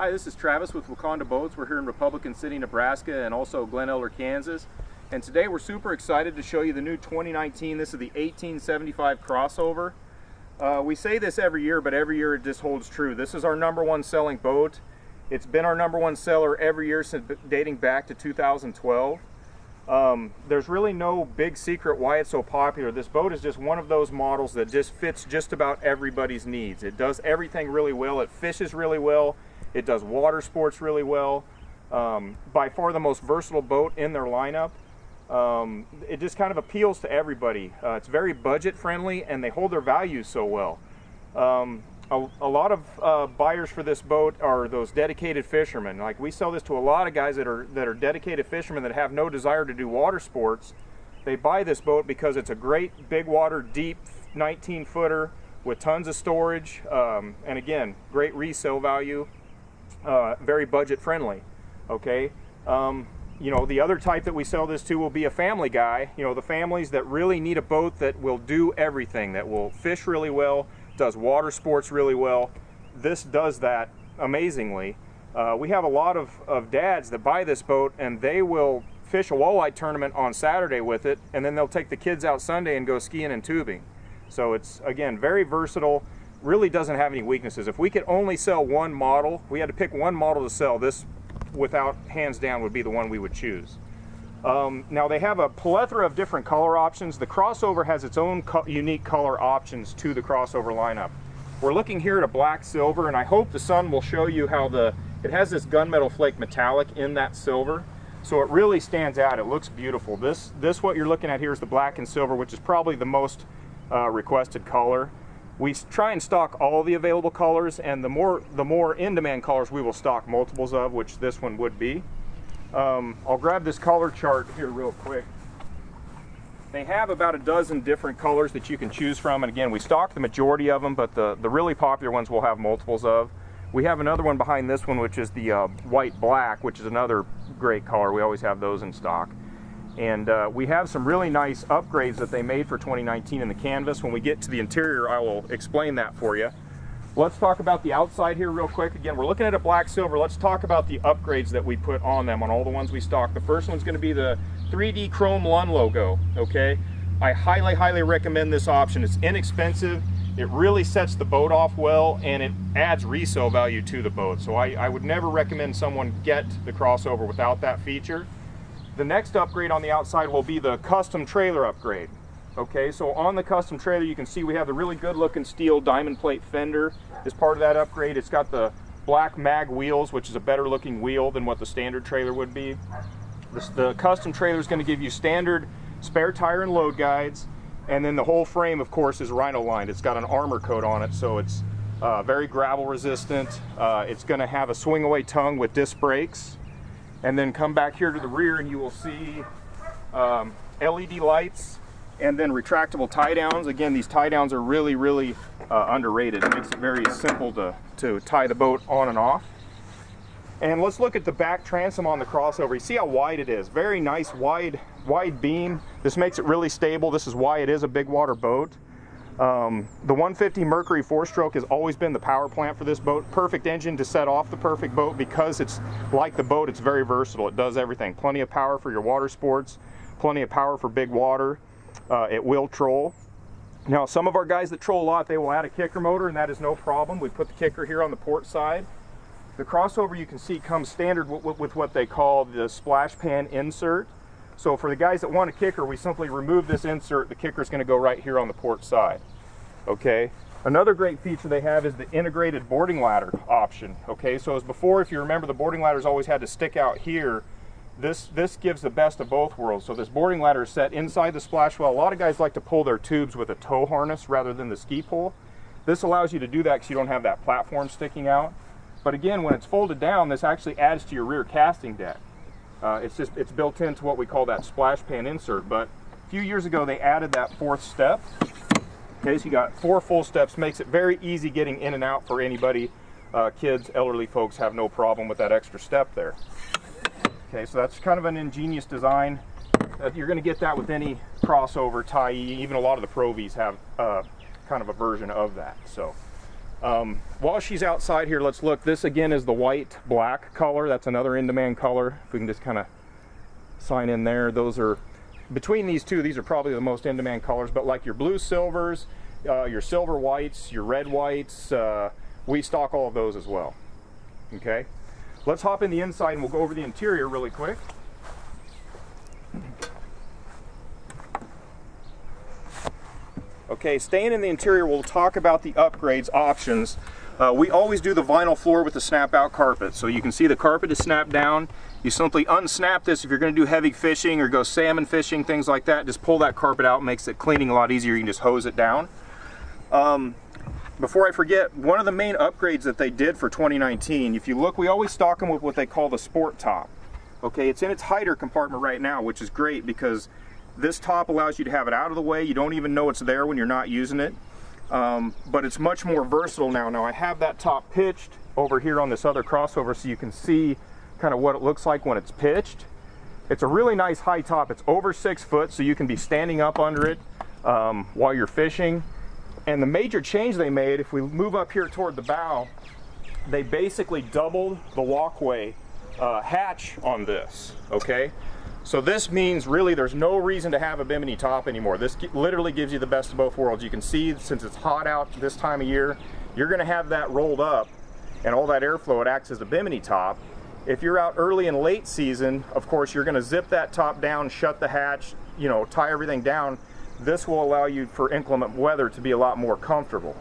Hi, this is Travis with Waconda Boats. We're here in Republican City, Nebraska and also Glen Elder, Kansas. And today we're super excited to show you the new 2019, this is the 1875 crossover. Uh, we say this every year, but every year it just holds true. This is our number one selling boat. It's been our number one seller every year since dating back to 2012. Um, there's really no big secret why it's so popular. This boat is just one of those models that just fits just about everybody's needs. It does everything really well. It fishes really well. It does water sports really well. Um, by far the most versatile boat in their lineup. Um, it just kind of appeals to everybody. Uh, it's very budget friendly and they hold their values so well. Um, a, a, lot of uh, buyers for this boat are those dedicated fishermen. Like we sell this to a lot of guys that are that are dedicated fishermen that have no desire to do water sports. They buy this boat because it's a great big water, deep 19 footer with tons of storage, um, and again, great resale value, uh, very budget friendly. Okay. Um, you know, the other type that we sell this to will be a family guy. You know, the families that really need a boat that will do everything, that will fish really well, does water sports really well. This does that amazingly. Uh, we have a lot of, of dads that buy this boat and they will fish a walleye tournament on Saturday with it and then they'll take the kids out Sunday and go skiing and tubing. So it's, again, very versatile, really doesn't have any weaknesses. If we could only sell one model, we had to pick one model to sell, this without hands down would be the one we would choose. Um, now they have a plethora of different color options. The crossover has its own co unique color options to the crossover lineup. We're looking here at a black silver and I hope the sun will show you how the, it has this gunmetal flake metallic in that silver. So it really stands out, it looks beautiful. This, this what you're looking at here is the black and silver, which is probably the most uh, requested color. We try and stock all the available colors and the more, the more in-demand colors we will stock multiples of, which this one would be. Um, I'll grab this color chart here real quick. They have about a dozen different colors that you can choose from. And again, we stock the majority of them, but the, the really popular ones we'll have multiples of. We have another one behind this one, which is the uh, white black, which is another great color. We always have those in stock. And uh, we have some really nice upgrades that they made for 2019 in the canvas. When we get to the interior, I will explain that for you. Let's talk about the outside here real quick. Again, we're looking at a black silver. Let's talk about the upgrades that we put on them, on all the ones we stock. The first one's gonna be the 3D Chrome Lund logo, okay? I highly, highly recommend this option. It's inexpensive. It really sets the boat off well and it adds resale value to the boat. So I, I would never recommend someone get the crossover without that feature. The next upgrade on the outside will be the custom trailer upgrade. Okay, so on the custom trailer, you can see we have the really good looking steel diamond plate fender as part of that upgrade. It's got the black mag wheels, which is a better looking wheel than what the standard trailer would be. The custom trailer is going to give you standard spare tire and load guides, and then the whole frame, of course, is rhino lined. It's got an armor coat on it, so it's uh, very gravel resistant. Uh, it's going to have a swing away tongue with disc brakes. And then come back here to the rear and you will see um, LED lights and then retractable tie downs. Again, these tie downs are really, really uh, underrated. It makes it very simple to, to tie the boat on and off. And let's look at the back transom on the crossover. You see how wide it is. Very nice wide, wide beam. This makes it really stable. This is why it is a big water boat. Um, the 150 Mercury four-stroke has always been the power plant for this boat. Perfect engine to set off the perfect boat because it's like the boat, it's very versatile. It does everything. Plenty of power for your water sports, plenty of power for big water. Uh, it will troll. Now, some of our guys that troll a lot, they will add a kicker motor, and that is no problem. We put the kicker here on the port side. The crossover you can see comes standard with what they call the splash pan insert. So for the guys that want a kicker, we simply remove this insert. The kicker is going to go right here on the port side. Okay. Another great feature they have is the integrated boarding ladder option. Okay, so as before, if you remember, the boarding ladders always had to stick out here this, this gives the best of both worlds. So this boarding ladder is set inside the splash well. A lot of guys like to pull their tubes with a tow harness rather than the ski pole. This allows you to do that because you don't have that platform sticking out. But again, when it's folded down, this actually adds to your rear casting deck. Uh, it's just it's built into what we call that splash pan insert. But a few years ago, they added that fourth step. Okay, so you got four full steps, makes it very easy getting in and out for anybody. Uh, kids, elderly folks have no problem with that extra step there. Okay, so that's kind of an ingenious design. Uh, you're going to get that with any crossover tie. Even a lot of the Pro Vs have uh, kind of a version of that. So Um, while she's outside here, let's look. This again is the white black color. That's another in-demand color. If we can just kind of sign in there. Those are, between these two, these are probably the most in-demand colors, but like your blue silvers, uh, your silver whites, your red whites, uh, we stock all of those as well. Okay, let's hop in the inside and we'll go over the interior really quick. Okay, staying in the interior, we'll talk about the upgrades options. Uh, we always do the vinyl floor with the snap out carpet. So you can see the carpet is snapped down. You simply unsnap this if you're gonna do heavy fishing or go salmon fishing, things like that. Just pull that carpet out, makes it cleaning a lot easier. You can just hose it down. Um, before I forget, one of the main upgrades that they did for 2019, if you look, we always stock them with what they call the sport top. Okay, it's in its hider compartment right now, which is great because this top allows you to have it out of the way. You don't even know it's there when you're not using it. Um, but it's much more versatile now. Now I have that top pitched over here on this other crossover so you can see kind of what it looks like when it's pitched. It's a really nice high top. It's over six foot so you can be standing up under it um, while you're fishing. And the major change they made, if we move up here toward the bow, they basically doubled the walkway uh, hatch on this, okay? So this means really there's no reason to have a bimini top anymore. This literally gives you the best of both worlds. You can see since it's hot out this time of year, you're gonna have that rolled up and all that airflow, it acts as a bimini top. If you're out early and late season, of course, you're gonna zip that top down, shut the hatch, you know, tie everything down, this will allow you for inclement weather to be a lot more comfortable.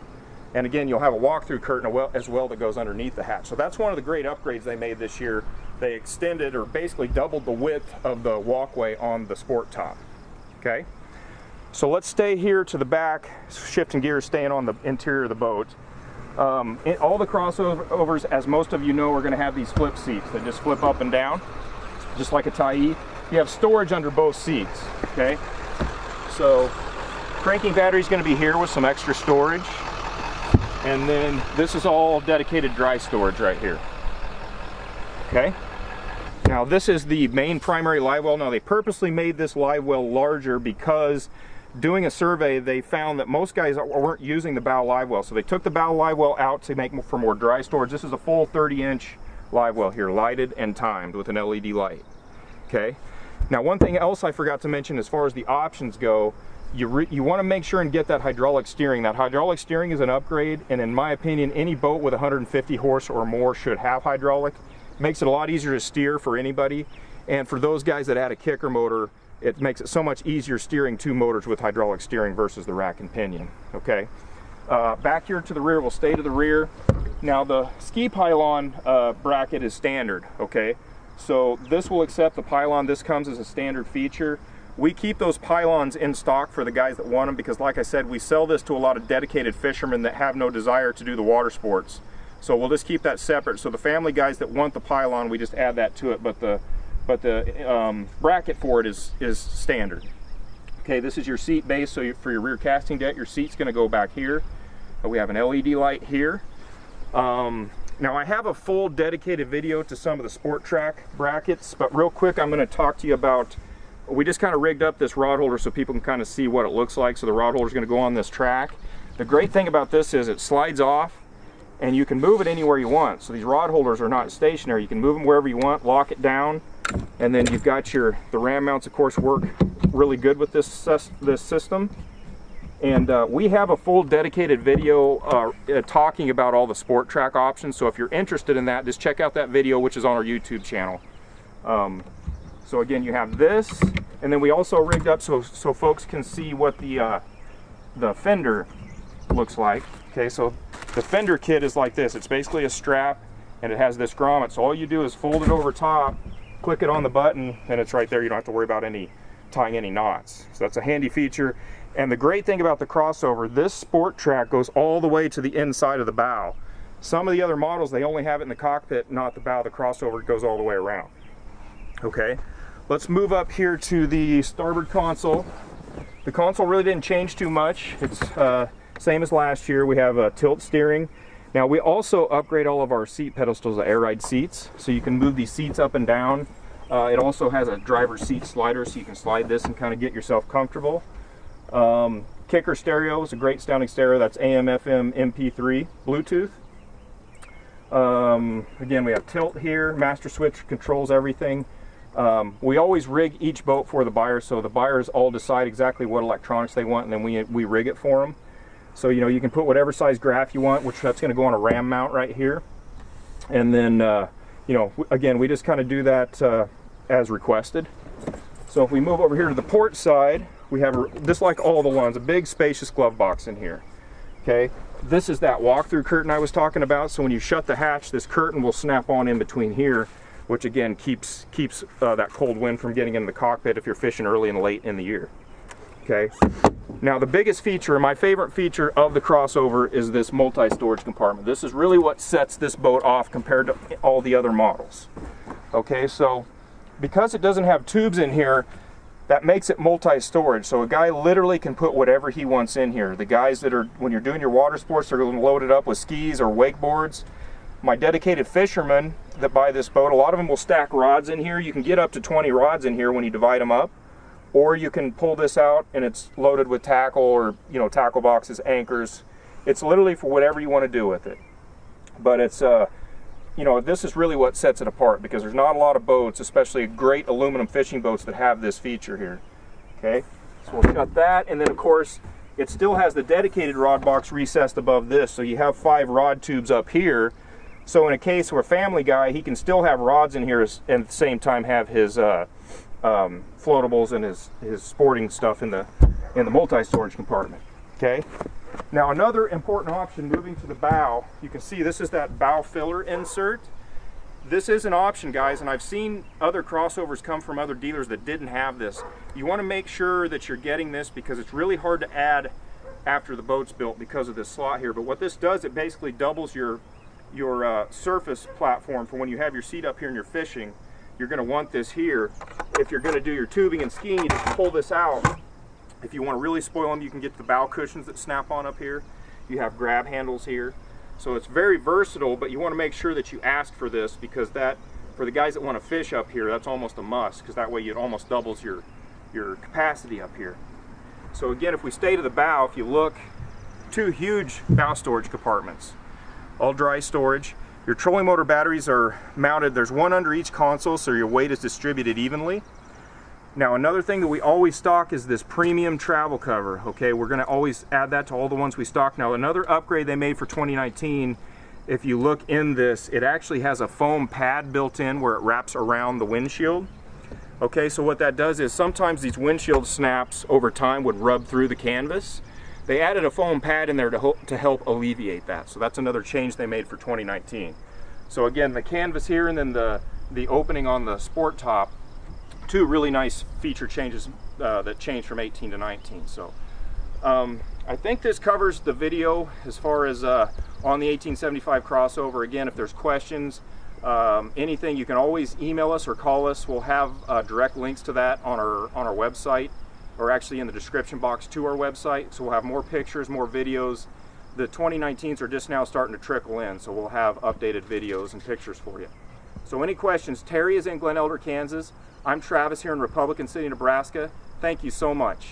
And again, you'll have a walk-through curtain as well that goes underneath the hatch. So that's one of the great upgrades they made this year. They extended or basically doubled the width of the walkway on the sport top. Okay? So let's stay here to the back, shifting gears, staying on the interior of the boat. Um, all the crossovers, as most of you know, are going to have these flip seats that just flip up and down, just like a Tyee. You have storage under both seats, okay? So cranking battery is going to be here with some extra storage. And then this is all dedicated dry storage right here. Okay. Now this is the main primary live well. Now they purposely made this live well larger because doing a survey they found that most guys weren't using the bow live well. So they took the bow live well out to make for more dry storage. This is a full 30 inch live well here, lighted and timed with an LED light. Okay. Now one thing else I forgot to mention as far as the options go, you, you want to make sure and get that hydraulic steering. That hydraulic steering is an upgrade and in my opinion any boat with 150 horse or more should have hydraulic. Makes it a lot easier to steer for anybody and for those guys that add a kicker motor it makes it so much easier steering two motors with hydraulic steering versus the rack and pinion. Okay. Uh, back here to the rear, we'll stay to the rear. Now the ski pylon uh, bracket is standard, okay? So this will accept the pylon. This comes as a standard feature. We keep those pylons in stock for the guys that want them because like I said, we sell this to a lot of dedicated fishermen that have no desire to do the water sports. So we'll just keep that separate. So the family guys that want the pylon, we just add that to it, but the but the um, bracket for it is, is standard. Okay, this is your seat base, so for your rear casting deck, your seat's gonna go back here. We have an LED light here. Um, now I have a full dedicated video to some of the Sport track brackets, but real quick I'm going to talk to you about, we just kind of rigged up this rod holder so people can kind of see what it looks like. So the rod holder is going to go on this track. The great thing about this is it slides off and you can move it anywhere you want. So these rod holders are not stationary. You can move them wherever you want, lock it down, and then you've got your, the ram mounts of course work really good with this, this system. And uh, we have a full dedicated video uh, uh, talking about all the Sport track options. So if you're interested in that, just check out that video, which is on our YouTube channel. Um, so again, you have this, and then we also rigged up so, so folks can see what the, uh, the fender looks like. Okay, so the fender kit is like this. It's basically a strap, and it has this grommet. So all you do is fold it over top, click it on the button, and it's right there. You don't have to worry about any tying any knots. So that's a handy feature. And the great thing about the crossover, this Sport track goes all the way to the inside of the bow. Some of the other models, they only have it in the cockpit, not the bow. The crossover goes all the way around. Okay, let's move up here to the starboard console. The console really didn't change too much. It's uh, same as last year. We have a tilt steering. Now we also upgrade all of our seat pedestals to air ride seats, so you can move these seats up and down. Uh, it also has a driver's seat slider, so you can slide this and kind of get yourself comfortable. Um, Kicker stereo is a great sounding stereo. That's AM, FM, MP3, Bluetooth. Um, again, we have tilt here. Master switch controls everything. Um, we always rig each boat for the buyer, so the buyers all decide exactly what electronics they want, and then we, we rig it for them. So, you know, you can put whatever size graph you want, which that's going to go on a ram mount right here. And then, uh, you know, again, we just kind of do that uh, as requested. So if we move over here to the port side, we have, just like all the ones, a big spacious glove box in here. Okay, this is that walk-through curtain I was talking about. So when you shut the hatch, this curtain will snap on in between here, which again keeps keeps uh, that cold wind from getting in the cockpit if you're fishing early and late in the year. Okay. Now the biggest feature, my favorite feature of the crossover is this multi-storage compartment. This is really what sets this boat off compared to all the other models. Okay, so because it doesn't have tubes in here, that makes it multi-storage. So a guy literally can put whatever he wants in here. The guys that are, when you're doing your water sports, they're to load it up with skis or wakeboards. My dedicated fishermen that buy this boat, a lot of them will stack rods in here. You can get up to 20 rods in here when you divide them up. Or you can pull this out and it's loaded with tackle or, you know, tackle boxes, anchors. It's literally for whatever you want to do with it. But it's, uh, you know, this is really what sets it apart because there's not a lot of boats, especially great aluminum fishing boats that have this feature here. Okay, so we'll cut that and then of course it still has the dedicated rod box recessed above this. So you have five rod tubes up here. So in a case where family guy, he can still have rods in here and at the same time have his uh, um, floatables and his, his sporting stuff in the, in the multi-storage compartment. Okay. Now another important option moving to the bow, you can see this is that bow filler insert. This is an option guys and I've seen other crossovers come from other dealers that didn't have this. You want to make sure that you're getting this because it's really hard to add after the boat's built because of this slot here. But what this does, it basically doubles your, your uh, surface platform for when you have your seat up here and you're fishing. You're going to want this here. If you're going to do your tubing and skiing, you just pull this out if you want to really spoil them, you can get the bow cushions that snap on up here. You have grab handles here. So it's very versatile, but you want to make sure that you ask for this because that, for the guys that want to fish up here, that's almost a must because that way it almost doubles your, your capacity up here. So again, if we stay to the bow, if you look, two huge bow storage compartments, all dry storage. Your trolling motor batteries are mounted, there's one under each console so your weight is distributed evenly. Now another thing that we always stock is this premium travel cover. Okay, we're going to always add that to all the ones we stock. Now another upgrade they made for 2019, if you look in this, it actually has a foam pad built in where it wraps around the windshield. Okay, so what that does is sometimes these windshield snaps over time would rub through the canvas. They added a foam pad in there to, to help alleviate that. So that's another change they made for 2019. So again, the canvas here and then the, the opening on the sport top two really nice feature changes uh, that changed from 18 to 19. So um, I think this covers the video as far as uh, on the 1875 crossover. Again, if there's questions, um, anything, you can always email us or call us. We'll have uh, direct links to that on our on our website, or actually in the description box to our website. So we'll have more pictures, more videos. The 2019s are just now starting to trickle in, so we'll have updated videos and pictures for you. So any questions, Terry is in Glen Elder, Kansas. I'm Travis here in Republican City, Nebraska. Thank you so much.